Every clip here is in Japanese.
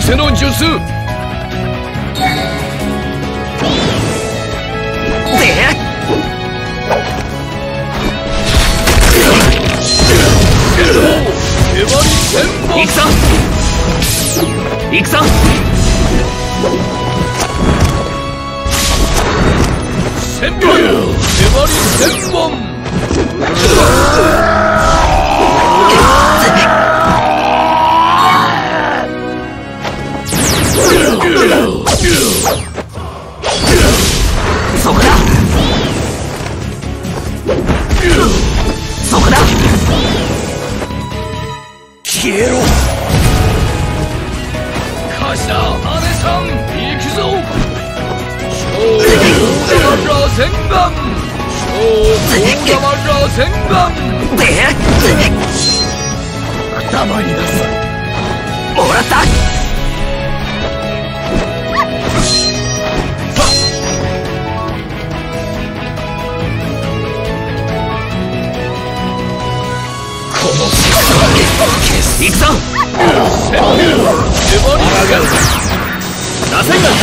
寄せの術。行くぞ。行くぞ。千本粘り千本旋丸超大玉螺旋丸で頭に出すもらった行くぞ千本粘り千螺旋丸螺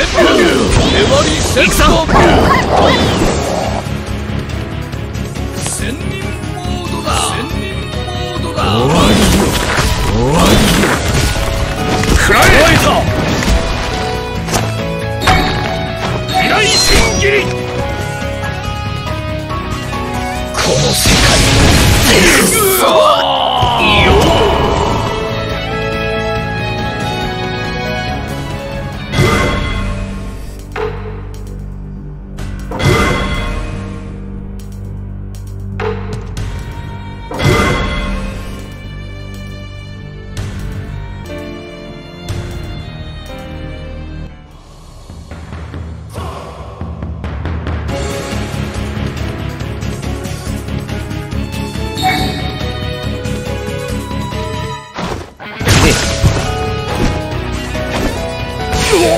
この世界いい終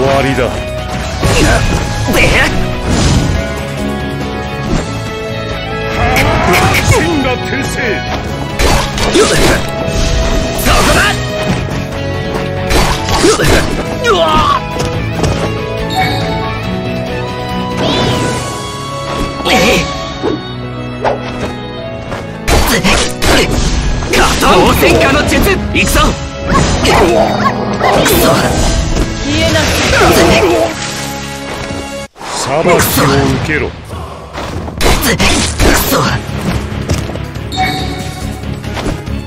わりだ。真羅転生うわ当戦火の術行くぞ。消えな裁きを受けろ。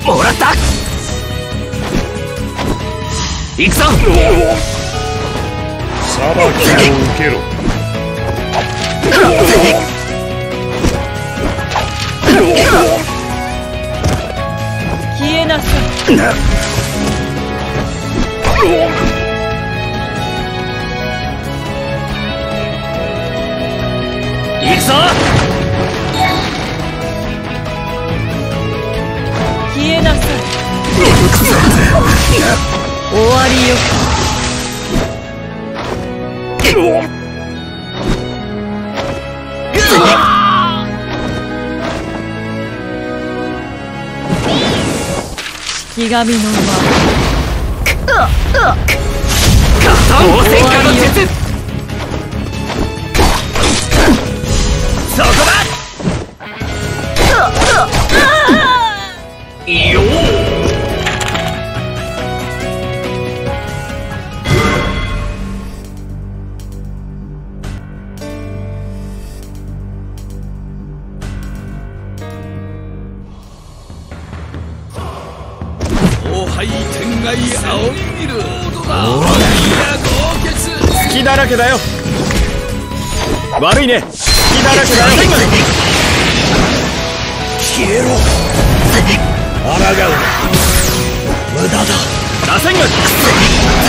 もらった。行くぞ。裁きを受けろ。消な行くぞ。消えなさい。終わりよ式神の当戦火の術。そこ後輩天外青だいや豪傑隙だらけだよ。悪いね。隙だらけだよ。消えろ。抗う。な無駄だ。螺旋丸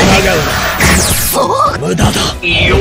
抗う。な無駄だ。いいよ